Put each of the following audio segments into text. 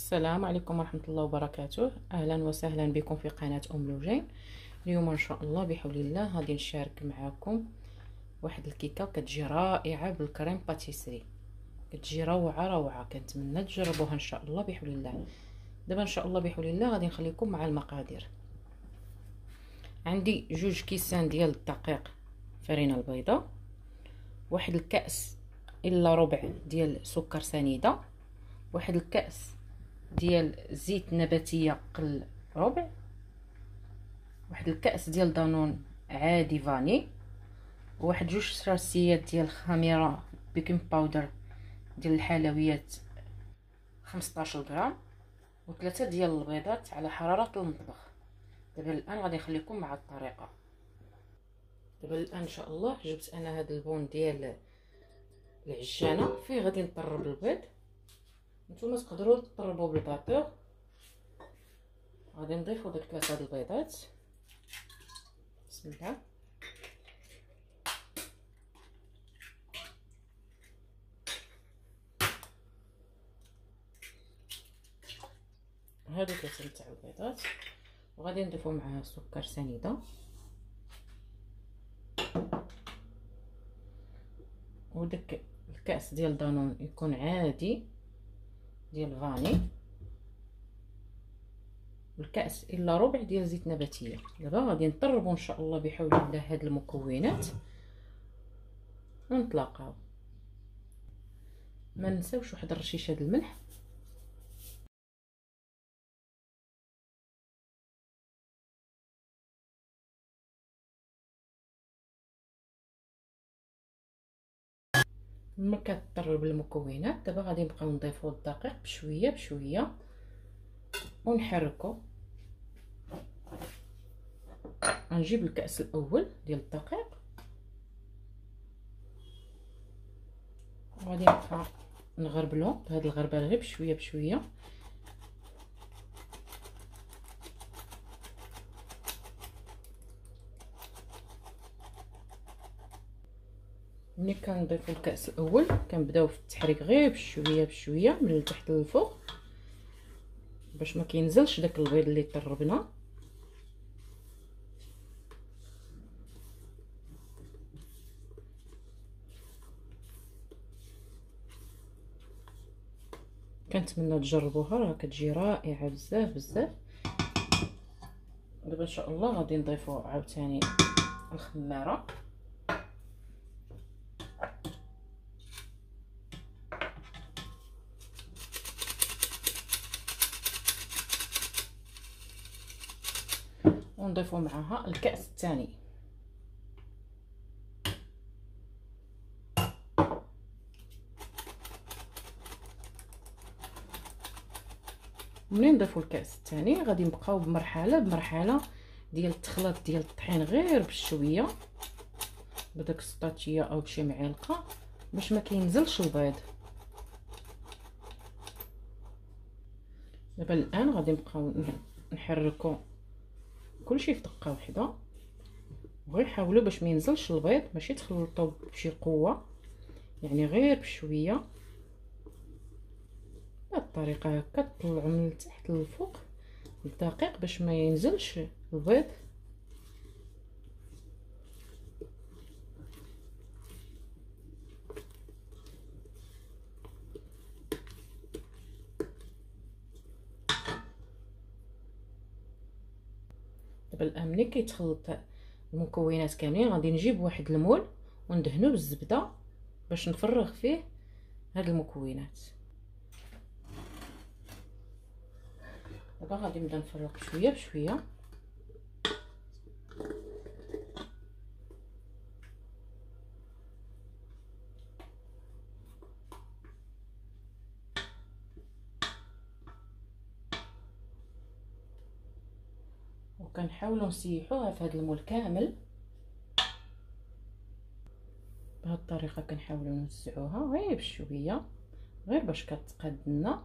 السلام عليكم ورحمة الله وبركاته. أهلا وسهلا بكم في قناة أم لوجين. اليوم إن شاء الله بحول الله غادي نشارك معكم واحد الكيكة كتجي رائعة بالكريم باتيسري. كتجي روعة روعة كنتمنى تجربوها إن شاء الله بحول الله. دابا إن شاء الله بحول الله غادي نخليكم مع المقادير. عندي جوج كيسان ديال الدقيق فرينة البيضاء واحد الكأس إلا ربع ديال سكر سنيدة واحد الكأس ديال زيت نباتية إلا ربع. واحد الكأس ديال دانون عادي vanille. وواحد جوج ساشيات ديال خميرة baking powder ديال الحلويات 15 غرام. وثلاثة ديال البيضات على حرارة المطبخ. دابا الآن غادي نخليكم مع الطريقة. دابا الآن إن شاء الله جبت أنا هذا البون ديال العجانة. فيه غادي نطرب البيض. نتوما تقدروا تطربوا بالباطور غادي نضيفوا ديك ثلاثة د البيضات بسم الله هادو ثلاثة تاع البيضات وغادي نضيفوا معها سكر سنيده وداك الكاس ديال دانون يكون عادي ديال فاني. والكأس إلا ربع ديال زيت نباتية. دابا غادي نطربوا إن شاء الله بحول الله هاد المكونات. ونتلاقاو ما نساوش واحد الرشيشة د الملح. ملي كطرب المكونات دابا غادي نبقاو نضيفو الدقيق بشوية بشوية. ونحركو. غنجيب الكأس الأول ديال الدقيق. وغادي نبقى نغربلو بهاد الغربله غير بشوية بشوية. ملي كنضيفو الكأس الأول كنبداو في التحريك غير بشوية بشوية من التحت للفوق باش ما كينزلش داك البيض اللي طربنا. كنتمنى تجربوها راه كتجي رائعة بزاف بزاف. دابا إن شاء الله غادي نضيفو عاوتاني الخمارة. ونضيفو معها الكأس الثاني ملي نضيفو الكأس الثاني غادي نبقاو بمرحلة بمرحلة ديال التخليط ديال الطحين غير بشوية بداك السطاتية أو بشي معلقة باش ما كينزلش البيض. دابا الآن غادي نبقاو نحركو كلشي في دقة واحدة وغير حاولوا باش ما ينزلش البيض ماشي تخلطوا بشي قوة يعني غير بشوية. بهذه الطريقة هكا تطلعوا من التحت للفوق الدقيق باش ما ينزلش البيض. الان ملي كيتخلط المكونات كاملين غادي نجيب واحد المول وندهنو بالزبدة باش نفرغ فيه هاد المكونات. دابا غادي نبدا نفرغ شوية بشوية. وكنحاولوا نسيحوها في هذا المول كامل. بهذه الطريقة كنحاولوا نوزعوها غير بشوية غير باش كتقاد لنا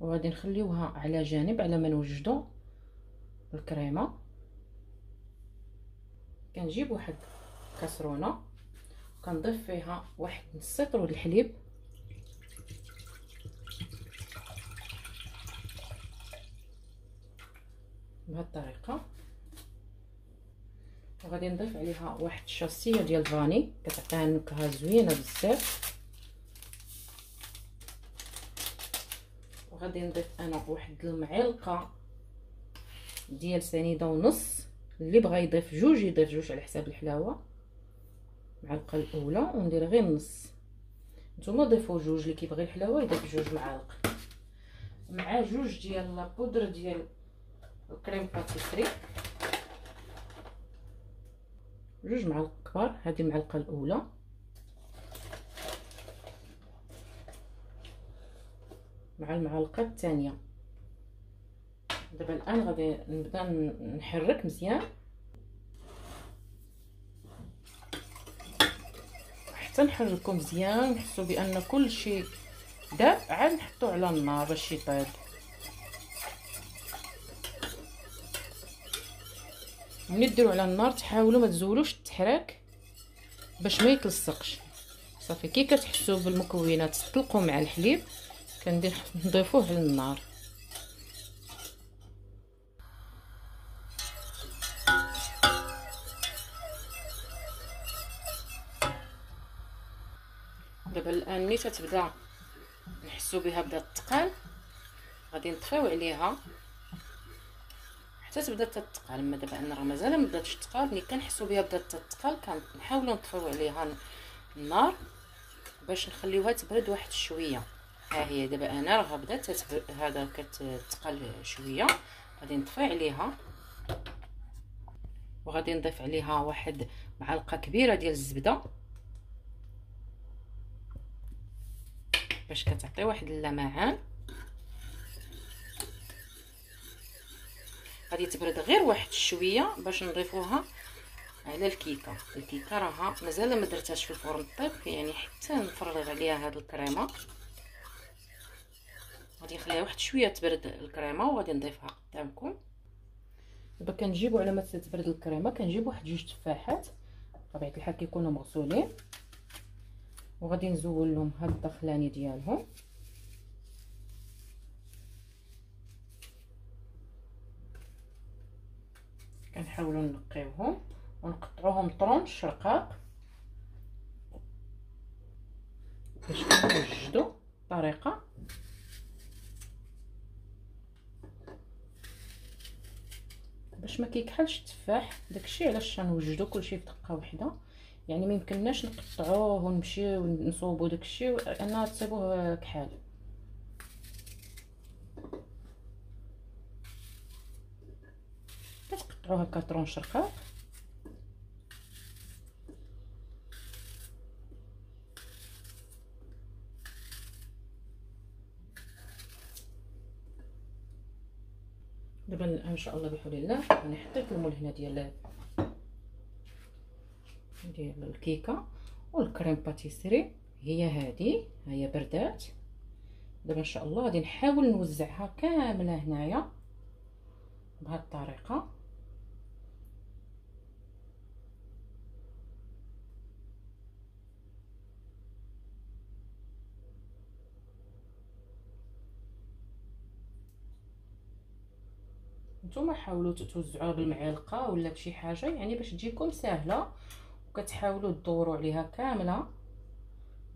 وغادي نخليوها على جانب على ما نوجدوا الكريمة. كنجيب واحد كاسرونه كنضيف فيها واحد نص لتر الحليب. بهذه الطريقة وغادي نضيف عليها واحد الشاسيه ديال الفاني كتعطيها نكهة زوينة بزاف. وغادي نضيف أنا واحد المعلقة ديال سنيدة ونص. اللي بغى يضيف جوج يضيف جوج على حساب الحلاوة. المعلقة الأولى وندير غير نص نتوما ضيفوا جوج اللي كيبغي الحلاوة يضيف جوج معالق. مع جوج ديال لابودر ديال الكريم باتيسري جوج معالق كبار هذه المعلقة الأولى. مع المعلقة الثانية. دابا الآن غادي نبدا نحرك مزيان. حتى نحركو مزيان نحسو بأن كل شيء داب عاد نحطو على النار باش يطيب. ملي ديروا على النار تحاولوا ما تزولوش التحراك باش ما يتلصقش صافي كي كتحسوا بالمكونات تطلقوا مع الحليب كندير نضيفوه على النار دابا الآن ملي تتبدا نحسو بها بدات تقال غادي نطفيو عليها. حتى تبدا تتقال. أما دابا أنا راه مازال ما بداتش تقال ملي كنحسو بها بدات تتقال كنحاولوا نطفيو عليها النار باش نخليوها تبرد واحد شوية. ها هي دابا أنا راه بدات هذا كتقل شوية. غادي نطفي عليها. وغادي نضيف عليها واحد معلقة كبيرة ديال الزبدة. باش كتعطي واحد اللمعان. غادي تبرد غير واحد شوية باش نضيفوها على الكيكة. الكيكة راها مازال ما درتهاش في الفرن طيب يعني حتى نفرغ عليها هاد الكريمة. غادي نخليها واحد شوية تبرد الكريمة وغادي نضيفها قدامكم. دابا كنجيبو على ما تبرد الكريمة كنجيب واحد جوج تفاحات. بطبيعة الحال كيكونوا مغسولين. وغادي نزول لهم هاد الدخلاني ديالهم. كنحاولوا نقيوهم ونقطعوهم طرونش رقاق باش كنوجدوا الطريقة باش ما كيكحلش التفاح داكشي علاش غنوجدو كلشي في دقة واحدة يعني ما يمكنناش نقطعوه ونمشيو نصوبو داكشي أنا تصيبوه كحال. كتقطعوه هكا طرونش رقاق دابا إن شاء الله بحول الله راني حطيت هنا ديال ديال الكيكة والكريم باتيسري هي هذه هي بردات. دابا إن شاء الله غادي نحاول نوزعها كاملة هنايا بهذه الطريقة. نتوما حاولوا توزعوها بالمعلقة ولا بشي حاجة يعني باش تجيكم سهلة وكتحاولوا تدوروا عليها كاملة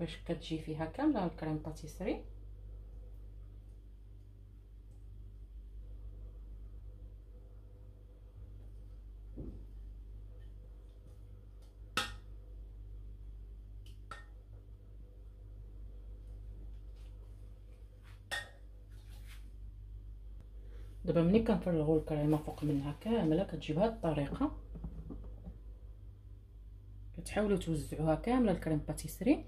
باش كتجي فيها كاملة الكريم باتيسري. دابا ملي كنفرغوا الكريمه فوق منها كامله كتجي بهذه الطريقة. كتحاولوا توزعوها كامله الكريم باتيسري.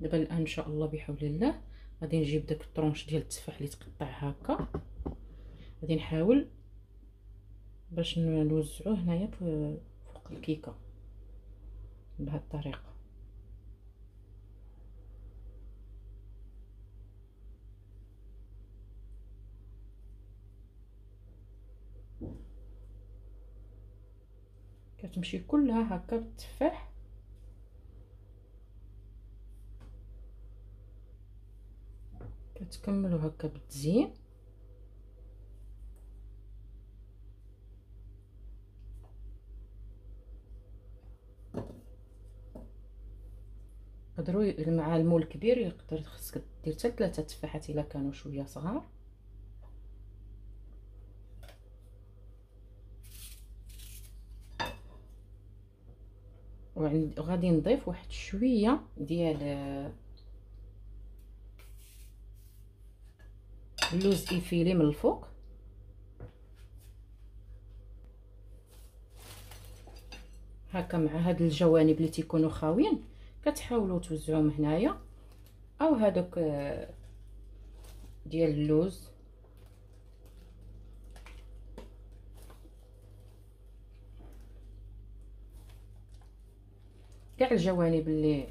دابا الآن إن شاء الله بحول الله غادي نجيب داك الطرونش ديال التفاح اللي تقطع هكا. غادي نحاول باش نوزعوه هنايا فوق الكيكة بهذه الطريقة. كتمشي كلها هكا بالتفاح. كتكملوا هكا بالتزيين. تقدروا مع المول الكبير يقدر خصك دير حتى ثلاثة تفاحات إلا كانوا شوية صغار. وغادي نضيف واحد شوية ديال اللوز إيفيلي من الفوق. هكا مع هاد الجوانب اللي تيكونوا خاويين. كتحاولوا توزعوهم هنايا. أو هادوك ديال اللوز. الجوانب اللي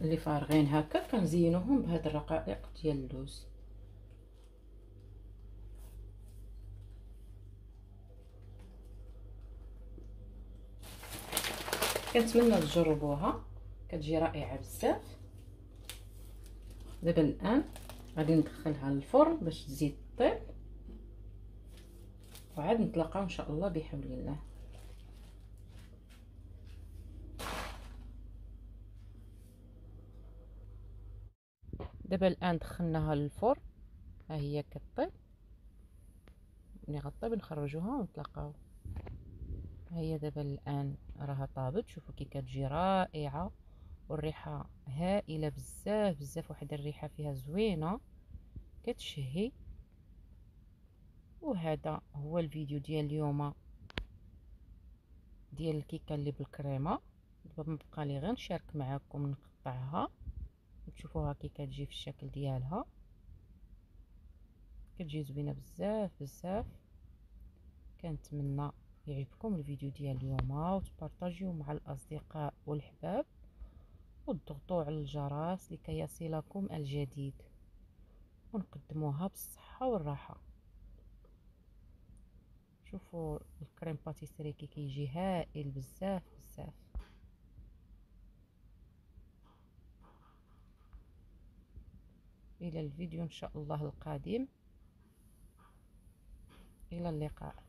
اللي فارغين هكا كنزينوهم بهاد الرقائق ديال اللوز. كنتمنى تجربوها كتجي رائعة بزاف. دابا الآن غادي ندخلها للفرن باش تزيد طيب وعاد نتلاقاو إن شاء الله بحول الله. دابا الان دخلناها للفرن. ها هي كطيب ملي غطيب نخرجوها ونتلاقاو. ها هي دابا الان راها طابت. شوفوا كي كتجي رائعة والريحة هائلة بزاف بزاف واحد الريحة فيها زوينة. كتشهي. وهذا هو الفيديو ديال اليوم. ديال الكيكة اللي بالكريمة. دابا مبقى لي غير نشارك معكم نقطعها. تشوفوها كي كتجي في الشكل ديالها. كتجي زوينة بزاف بزاف. كنتمنى يعجبكم الفيديو ديال اليوم. وتبارطاجيو مع الأصدقاء والحباب. وتضغطوا على الجرس لكي يصلكم الجديد. ونقدموها بالصحة والراحة. شوفوا الكريم باتيسري كي كيجي هائل بزاف بزاف. إلى الفيديو إن شاء الله القادم. إلى اللقاء.